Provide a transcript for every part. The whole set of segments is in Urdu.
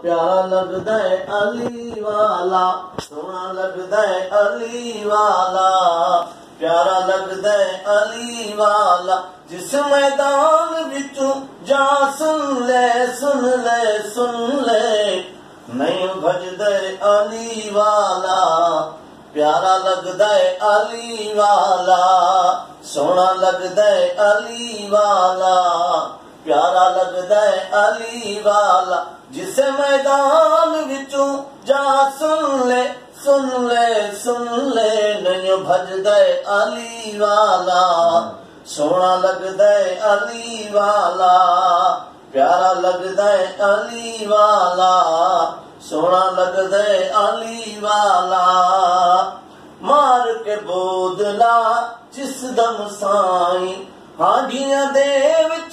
پیارا لگتا ہے علی والا، سونا لگتا ہے علی والا، پیارا لگتا ہے علی والا، جس میدان جا سن لے سن لے سن لے، نہیں بجدے علی والا، پیارا لگتا ہے علی والا، سونا لگتا ہے علی والا۔ پیارا لگتا ہے علی والا جسے میدان وچوں جا سن لے سن لے سن لے نہیں بجد علی والا۔ سونا لگتا ہے علی والا، پیارا لگتا ہے علی والا۔ سونا لگتا ہے علی والا۔ مار کے بودلا، جس دم سائیں ہاں دے وچ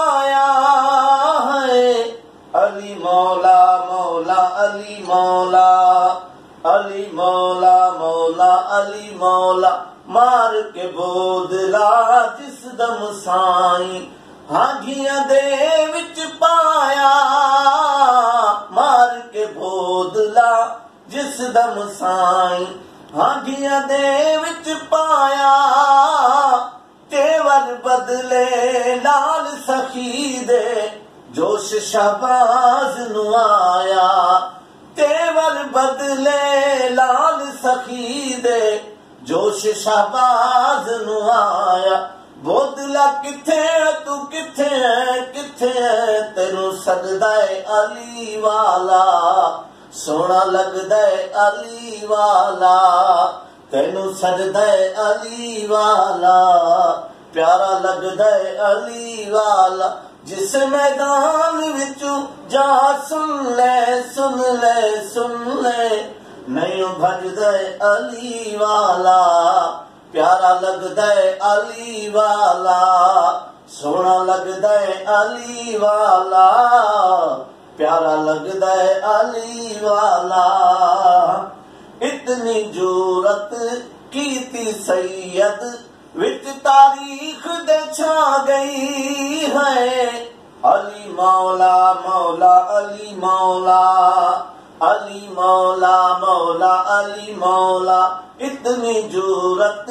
فرمایا ہے۔ علی مولا مولا، علی مولا علی مولا مولا، علی مولا، مار کے بود لا جس دم سائیں۔ ہاگیاں دے وچ پایا، مار کے بود لا جس دم سائیں۔ ہاگیاں دے وچ پایا، تیور بدلے نال ਸਖੀ ਦੇ ਜੋਸ਼ ਸ਼ਹਬਾਜ਼ ਨੂੰ ਆਇਆ। ਤੇਵਰ ਬਦਲੇ ਲਾਲ ਸਖੀ ਦੇ ਜੋਸ਼ ਸ਼ਹਬਾਜ਼ ਨੂੰ ਆਇਆ। ਬੋਦਲਾ ਕਿੱਥੇ ਤੂੰ ਕਿੱਥੇ ਹੈ ਕਿੱਥੇ ਹੈ ਤੈਨੂੰ ਸਜਦਾ ਹੈ ਅਲੀ ਵਾਲਾ। ਸੋਹਣਾ ਲੱਗਦਾ ਹੈ ਅਲੀ ਵਾਲਾ। ਤੈਨੂੰ ਸਜਦਾ ਹੈ ਅਲੀ ਵਾਲਾ। پیارا لگ ہے علی والا، جس میدان وچوں جا، سن لے سن لے سن لے۔ نہیں بھجدا ہے علی والا، پیارا لگ ہے علی والا۔ سونا لگ ہے علی والا، پیارا لگ ہے علی والا۔ اتنی جورت کیتی سید ਵਿੱਚ ਤਾਰੀਖ ਦੇ ਛਾ ਗਈ ਹੈ। ਅਲੀ ਮੌਲਾ ਮੌਲਾ, ਅਲੀ ਮੌਲਾ ਅਲੀ ਮੌਲਾ ਮੌਲਾ, ਅਲੀ ਮੌਲਾ, ਇਤਨੀ ਜੂਰਤ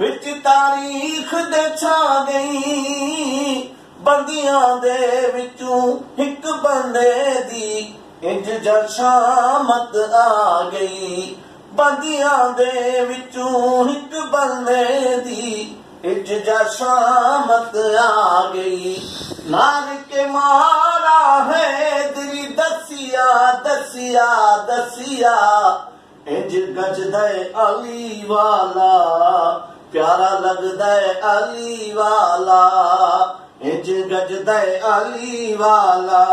ਵਿੱਚ ਤਾਰੀਖ ਦੇ ਛਾ ਗਈ, ਬੰਦੀਆਂ ਦੇ ਵਿੱਚੋਂ ਇੱਕ ਬੰਦੇ ਦੀ ਇੰਜ ਜਸ਼ਾਮਤ ਆ ਗਈ। بدیاں دے وچوں ہک بندے دی اج جا شامت آ گئی نار کے مارا ہے دلی دسیا دسیا دسیا اج گج دے علی والا پیارا لگ دے علی والا اج گج علی والا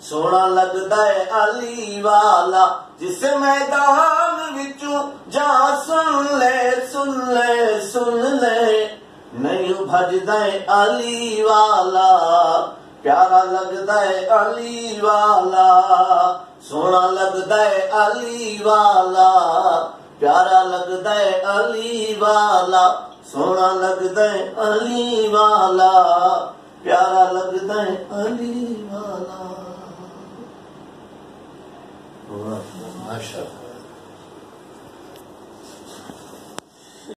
سونا لگتا ہے علی والا جس میدان وچوں جا سن لے سن لے سن لے نہیں بھجدا ہے علی والا پیارا لگتا ہے علی والا سونا لگتا ہے علی والا پیارا لگتا ہے علی والا سونا لگتا ہے علی والا پیارا لگتا ہے علی والا partnership